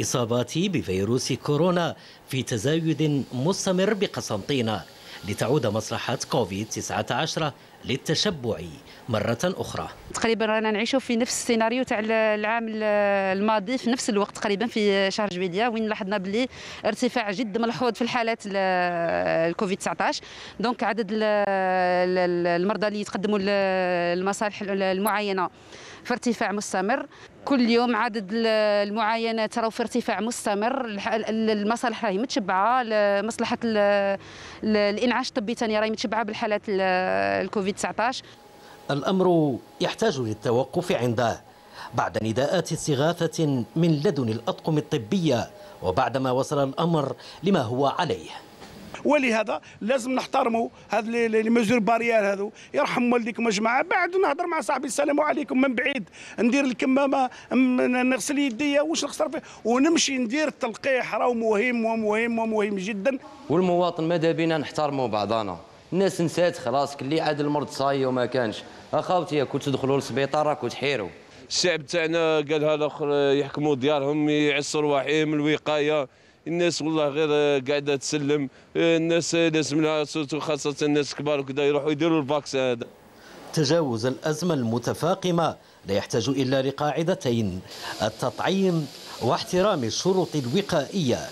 الإصابات بفيروس كورونا في تزايد مستمر بقسنطينة. لتعود مصلحة كوفيد 19 للتشبع مرة أخرى. تقريبا رانا نعيشوا في نفس السيناريو تاع العام الماضي في نفس الوقت تقريبا في شهر جويلية وين لاحظنا بلي ارتفاع جد ملحوظ في الحالات الكوفيد 19 donc عدد المرضى اللي يتقدموا للمصالح المعينة في ارتفاع مستمر. كل يوم عدد المعاينات راهو في ارتفاع مستمر. المصالح راهي متشبعة. مصلحة الانعاش الطبي ثاني راهي متشبعه بالحالات الكوفيد 19 الأمر يحتاج للتوقف عنده بعد نداءات استغاثة من لدن الأطقم الطبية وبعدما وصل الأمر لما هو عليه. ولهذا لازم نحترموا هاد لي ميزور بارير هذو يرحم والديكم يا جماعة. بعد نهضر مع صاحبي. السلام عليكم. من بعيد. ندير الكمامة. نغسل يدي. واش نخسر فيه؟ ونمشي ندير التلقيح. راه مهم ومهم ومهم جدا. والمواطن ماذا بينا نحترموا بعضنا؟ الناس نسات خلاص. كلي عاد المرض صاي وما كانش. أخاوتي كنت تدخلوا للسبيطار راكم تحيروا. الشعب تاعنا قالها الآخر يحكموا ديارهم يعصوا رواحهم الوقاية. الناس والله غير قاعدة تسلم الناس لازم لها خاصه الناس الكبار وكذا يروحوا يديروا الفاكسين هذا. تجاوز الأزمة المتفاقمة لا يحتاج إلا لقاعدتين التطعيم واحترام الشروط الوقائية.